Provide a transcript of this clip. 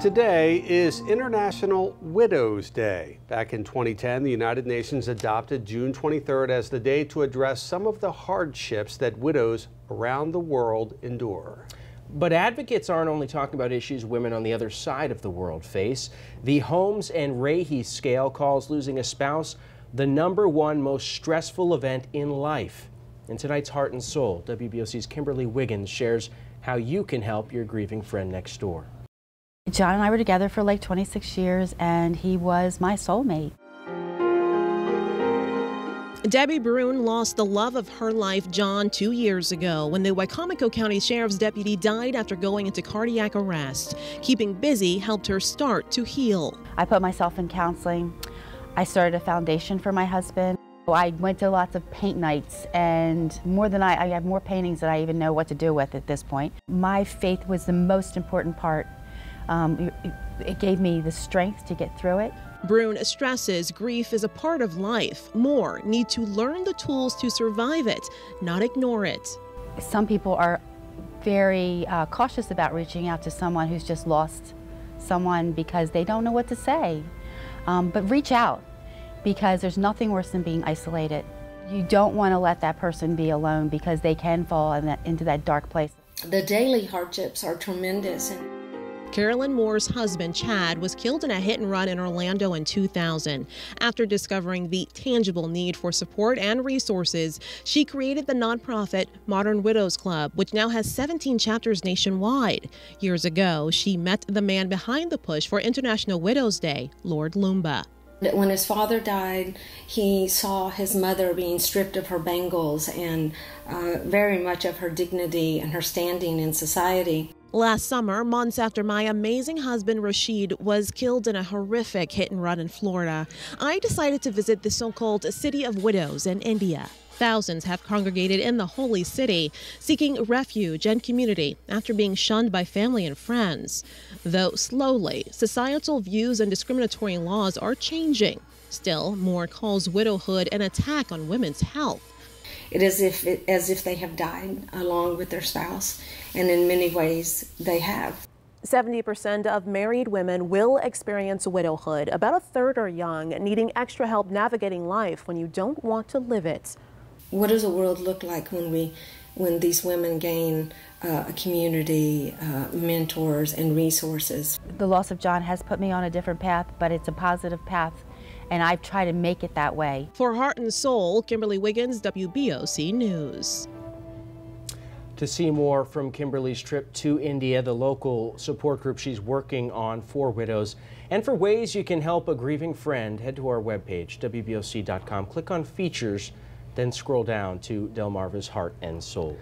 Today is International Widows Day. Back in 2010, the United Nations adopted June 23rd as the day to address some of the hardships that widows around the world endure. But advocates aren't only talking about issues women on the other side of the world face. The Holmes and Rahe scale calls losing a spouse the number one most stressful event in life. In tonight's Heart and Soul, WBOC's Kimberly Wiggins shares how you can help your grieving friend next door. John and I were together for like 26 years, and he was my soulmate. Debbie Brune lost the love of her life, John, two years ago when the Wicomico County Sheriff's deputy died after going into cardiac arrest. Keeping busy helped her start to heal. I put myself in counseling. I started a foundation for my husband. I went to lots of paint nights, and more than I, I have more paintings that I even know what to do with at this point. My faith was the most important part um, it, it gave me the strength to get through it. Brune stresses grief is a part of life. More need to learn the tools to survive it, not ignore it. Some people are very uh, cautious about reaching out to someone who's just lost someone because they don't know what to say. Um, but reach out because there's nothing worse than being isolated. You don't want to let that person be alone because they can fall in that, into that dark place. The daily hardships are tremendous. Carolyn Moore's husband, Chad, was killed in a hit and run in Orlando in 2000. After discovering the tangible need for support and resources, she created the nonprofit Modern Widows Club, which now has 17 chapters nationwide. Years ago, she met the man behind the push for International Widows Day, Lord Loomba. When his father died, he saw his mother being stripped of her bangles and uh, very much of her dignity and her standing in society. Last summer, months after my amazing husband Rashid was killed in a horrific hit and run in Florida, I decided to visit the so called City of Widows in India. Thousands have congregated in the holy city, seeking refuge and community after being shunned by family and friends. Though slowly, societal views and discriminatory laws are changing. Still, Moore calls widowhood an attack on women's health. It is if it, as if they have died along with their spouse, and in many ways they have. 70% of married women will experience widowhood. About a third are young, needing extra help navigating life when you don't want to live it. What does the world look like when we, when these women gain uh, a community, uh, mentors, and resources? The loss of John has put me on a different path, but it's a positive path and I've tried to make it that way. For Heart and Soul, Kimberly Wiggins, WBOC News. To see more from Kimberly's trip to India, the local support group she's working on for widows, and for ways you can help a grieving friend, head to our webpage, WBOC.com. Click on features, then scroll down to Delmarva's Heart and Soul.